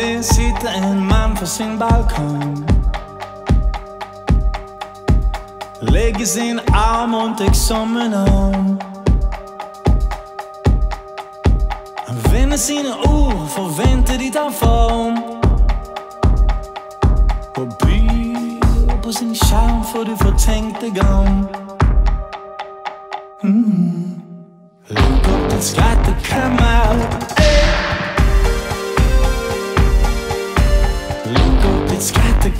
til sidder en mand på sin balkon Lægge sin arm rundt ikke som en arm Han sine ord, forvente dit der form På by og på sin charm for det fortænkte gang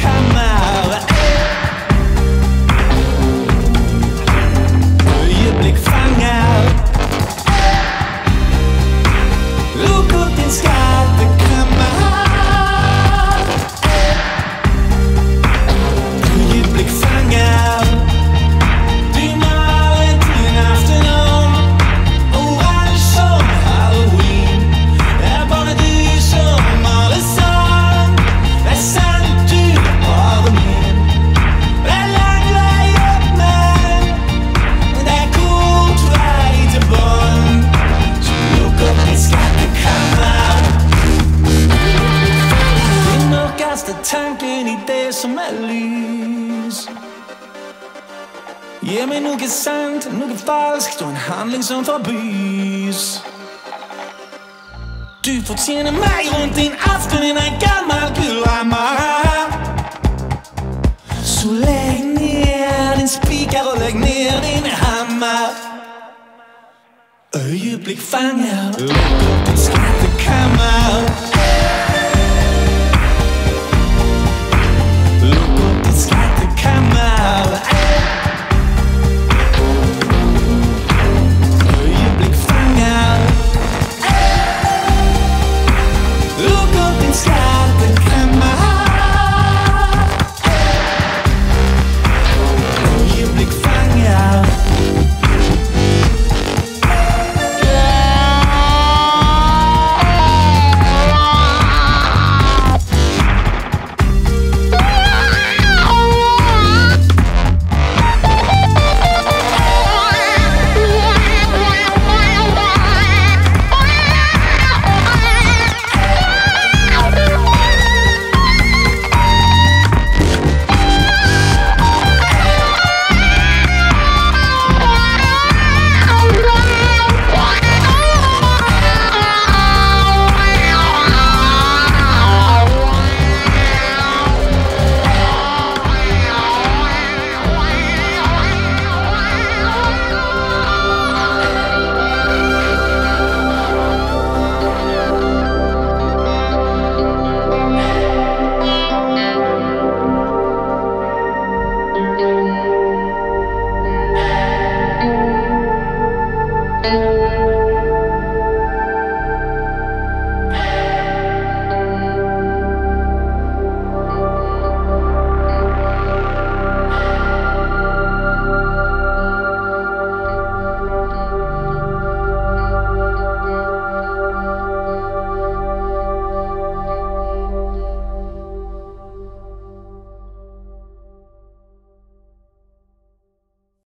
come Ge mig noe sant, noe falskt just en handling som forbys. Du fortjener meg rundt din aften, en er gammel gullhammer. Så legg ned din spiker og legg ned din hammer. Øyeblikk fanger, lukk opp ditt out.